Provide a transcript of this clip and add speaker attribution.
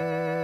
Speaker 1: Mm-hmm.